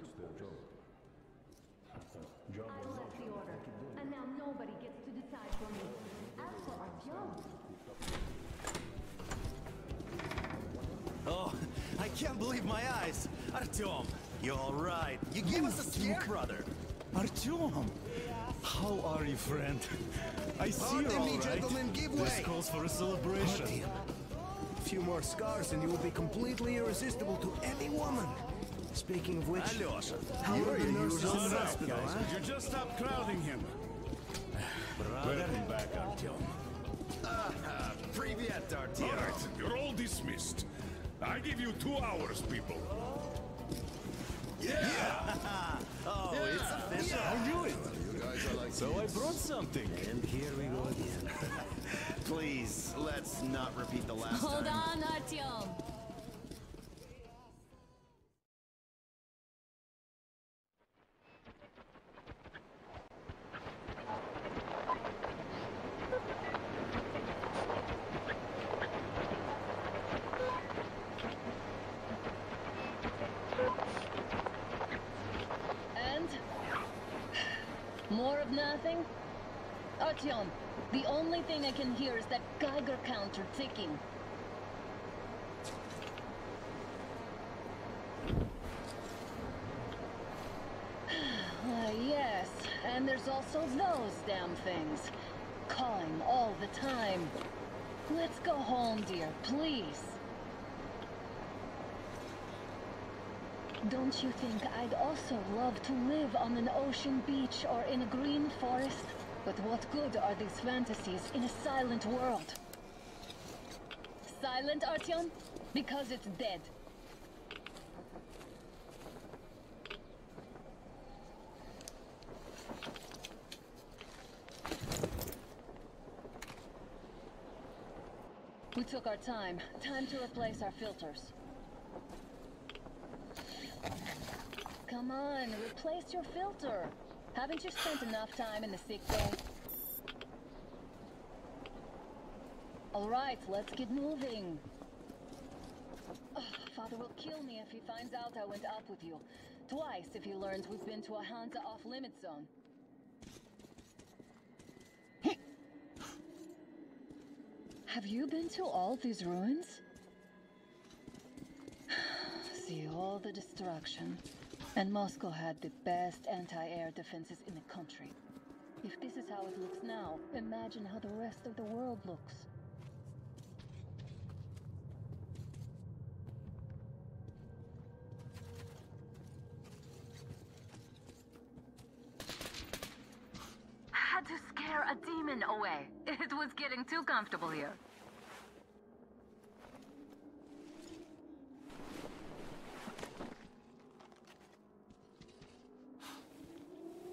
it's their job. Job I left the order, and now nobody gets to decide for me. As for Artyom, Oh, I can't believe my eyes. Artyom, you're all right? You gave us a scare, brother. Artyom! How are you, friend? I see Pardon you're all me, right. gentlemen, give This way. calls for a celebration. Artyom. A few more scars and you will be completely irresistible to any woman. Speaking of which, Alyosha, how are the nurses in Shut the up, hospital, guys. huh? Would you just stop crowding him? Welcome back, Artyom. Ah, Привет, Artyom. All right, you're all dismissed. I give you two hours, people. Oh, it's official. I knew it. So I brought something. And here we go again. Please, let's not repeat the last Hold time. on, Artyom. Nothing? Artyom, the only thing I can hear is that Geiger counter ticking. Ah, yes, and there's also those damn things. Calling all the time. Let's go home, dear, please. Don't you think I'd also love to live on an ocean beach or in a green forest? But what good are these fantasies in a silent world? Silent, Artyom? Because it's dead. We took our time. Time to replace our filters. Come on, replace your filter. Haven't you spent enough time in the sick bay? All right, let's get moving. Ugh, Father will kill me if he finds out I went up with you. Twice if he learns we've been to a Hansa off-limit zone. Have you been to all these ruins? See all the destruction. And Moscow had the best anti-air defenses in the country. If this is how it looks now, imagine how the rest of the world looks. Had to scare a demon away. It was getting too comfortable here.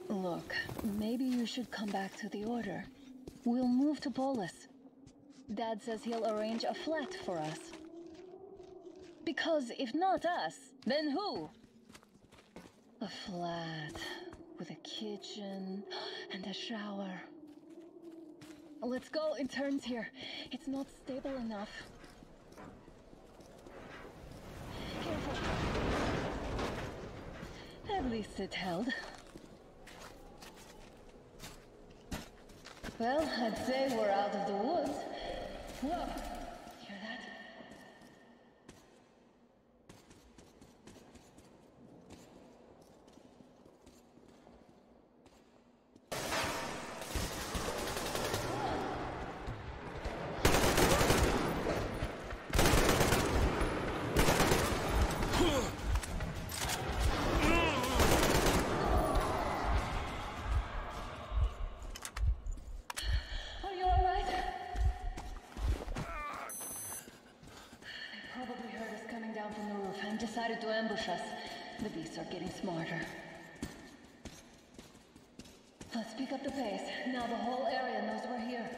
Look, maybe you should come back to the Order. We'll move to Polis. Dad says he'll arrange a flat for us. Because if not us, then who? A flat with a kitchen and a shower. Let's go in turns here. It's not stable enough. Careful. At least it held. Well, I'd say we're out of the woods. Whoa! Hear that? Are you alright? They probably heard us coming down from the roof and decided to ambush us. The beasts are getting smarter. Let's pick up the pace. Now the whole area knows we're here.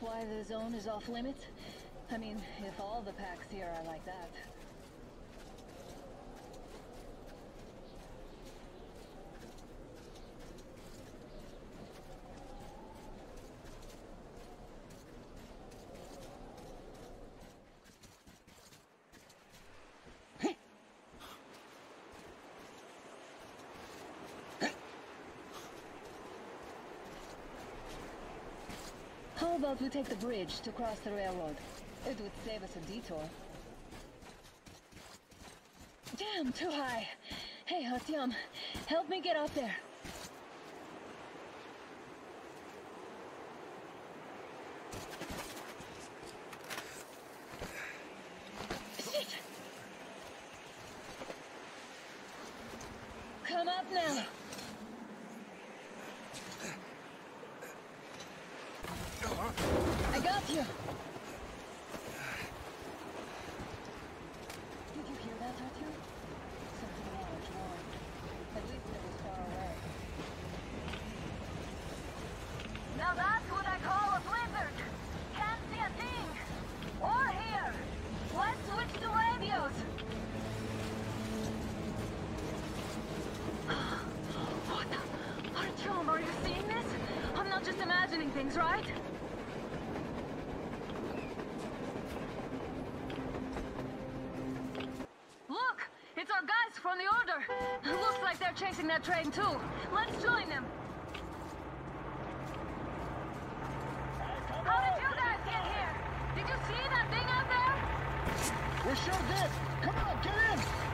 Why the zone is off limits? I mean, if all the packs here are like that. About we take the bridge to cross the railroad? It would save us a detour. Damn, too high. Hey, Artyom, help me get up there. Shit! Come up now. I got you. Did you hear that, Artyom? Something large roaring. At least it was far away. Now that's what I call a blizzard. Can't see a thing. Or hear. Let's switch to radios. what? Artyom, are you seeing this? I'm not just imagining things, right? Look! It's our guys from the Order! Looks like they're chasing that train too. Let's join them! How did you guys get here? Did you see that thing out there? We sure did! Come on, get in!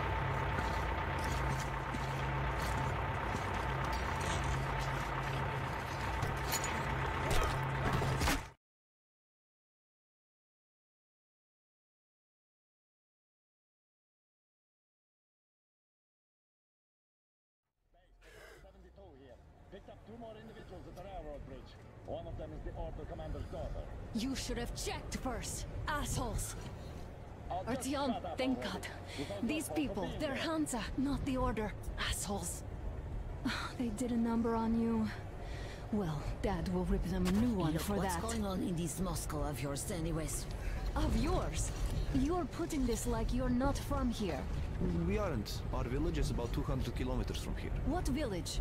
here. Picked up two more individuals at the railroad bridge. One of them is the Order Commander's daughter. You should have checked first, assholes. I'll Artyom, thank. God. These your fault for people, being they're here. Hansa, not the Order. Assholes. Ah, they did a number on you. Well, Dad will rip them a new one Look, for what's that. What's going on in this Moscow of yours anyways? Of yours. You're putting this like you're not from here. We aren't. Our village is about 200 kilometers from here. What village?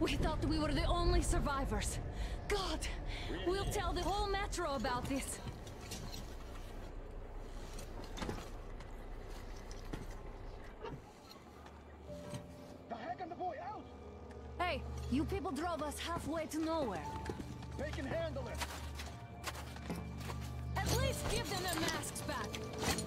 We thought we were the only survivors. God, we'll tell the whole metro about this. The heck and the boy out! Hey, you people drove us halfway to nowhere. They can handle it! At least give them their masks back.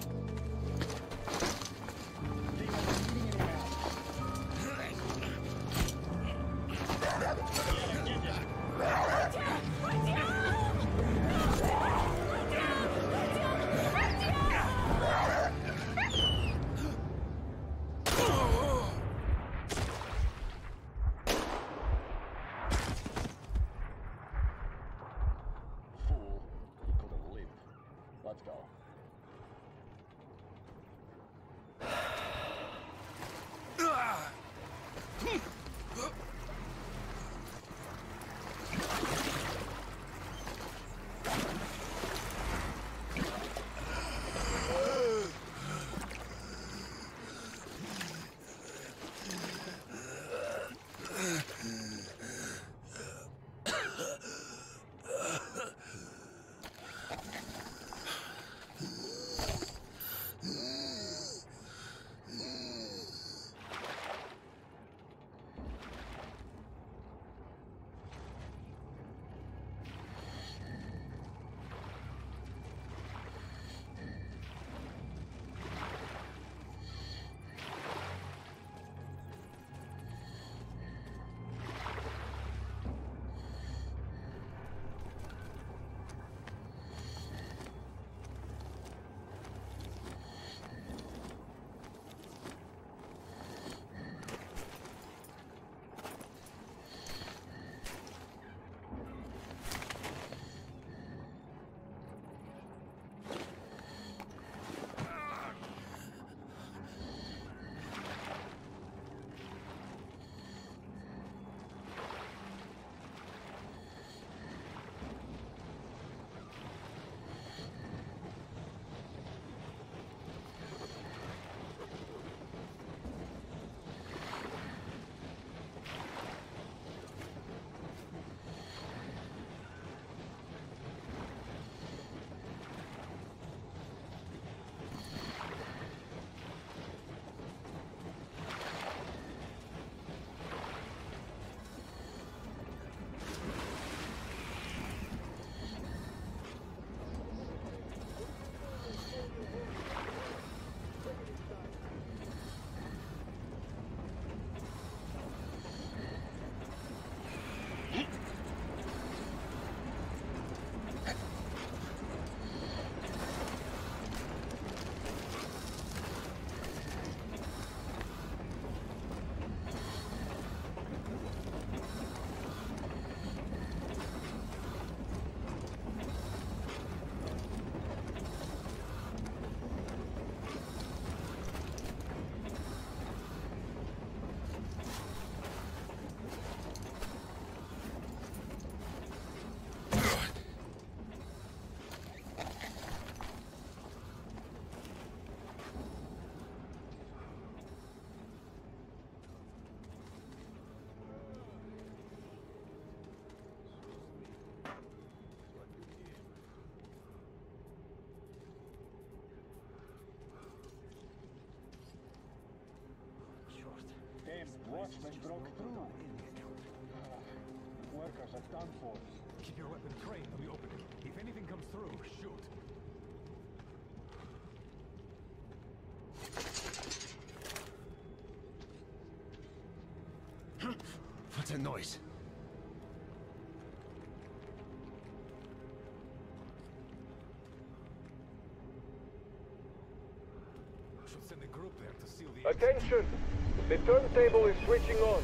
Watchmen broke through. Workers are done for. Keep your weapon trained on the opening. If anything comes through, shoot. What's a noise? Should send a group there to seal the Attention! The turntable is switching on.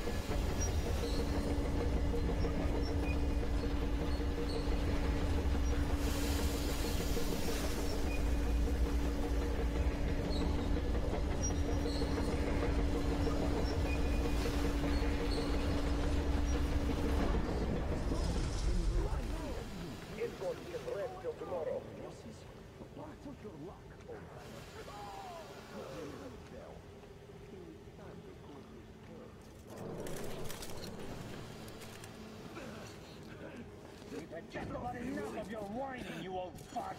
We've had enough of your whining, you old fuck!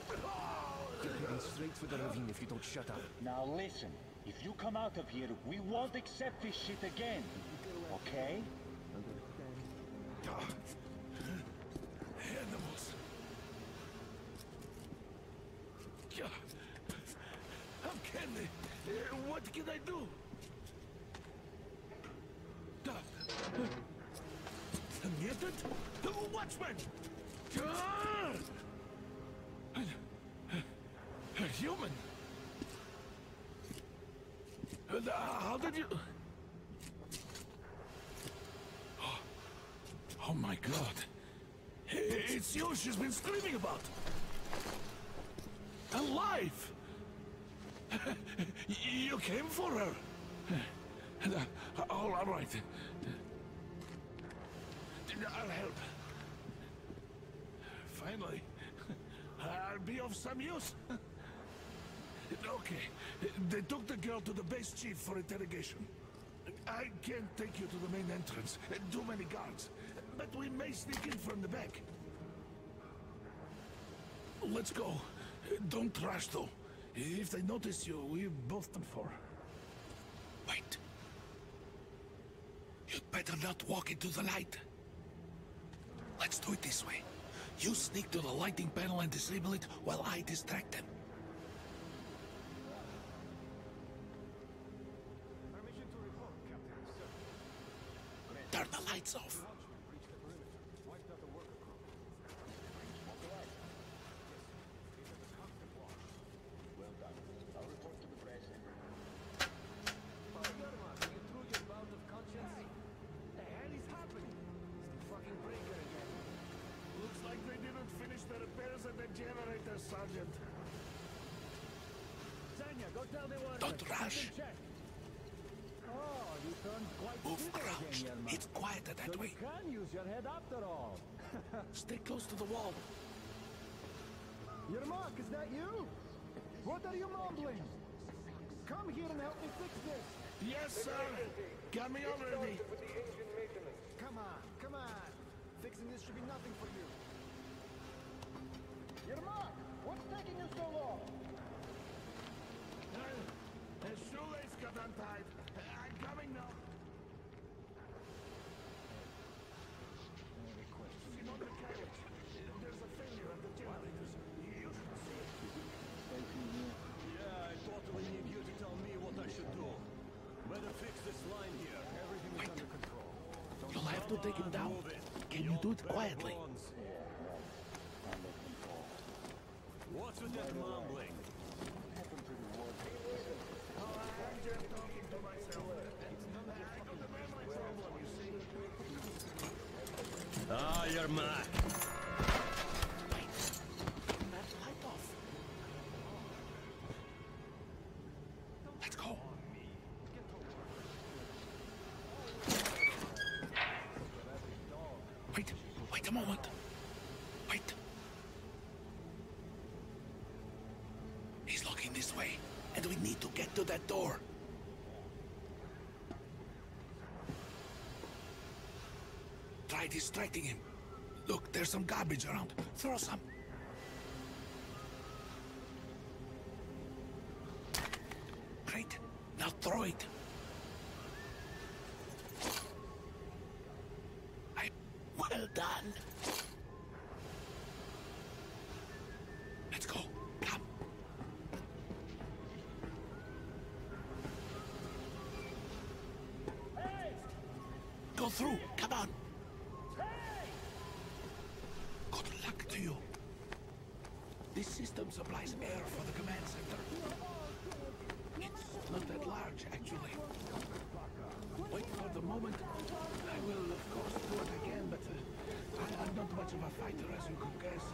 You're heading straight for the ravine if you don't shut up. Now listen, if you come out of here, we won't accept this shit again. Okay? Animals. How can they? What can I do? Mutant? Watchman! Uh, Human? Uh, How did you... Oh, oh my god. It's you she's been screaming about. Alive! you came for her. All right. I'll help. Finally, I'll be of some use. Okay, they took the girl to the base chief for interrogation. I can't take you to the main entrance. Too many guards. But we may sneak in from the back. Let's go. Don't rush, though. If they notice you, we're both done for. Wait. You'd better not walk into the light. Let's do it this way. You sneak to the lighting panel and disable it while I distract them. Don't rush. Oh, you turned quite Move bitter again, crouched. It's quieter that So way. you can use your head after all. Stay close to the wall. Yermak, is that you? What are you mumbling? Come here and help me fix this. Yes, sir. Got me already. With the engine maintenance. Come on, come on. Fixing this should be nothing for you. Yermak, what's taking you so long? The shoelace got untied. I'm coming now. See on the carriage. There's a failure at the generators. You should see it. Yeah, I totally need you to tell me what I should do. Better fix this line here. Everything is under control. You'll have to take him down. Can you do it quietly? What's with that mumbling? I'm just talking to myself. I got a memory problem, you Ah, you're light off. Let's go. Wait, wait a moment. Wait. He's looking this way, and we need to get to that door. Try distracting him. Look, there's some garbage around. Throw some. Great. Now throw it. I... Well done. Let's go. Go through. Come on. Good luck to you. This system supplies air for the command center. It's not that large, actually. Wait for the moment. I will, of course, do it again, but uh, I, I'm not much of a fighter, as you could guess.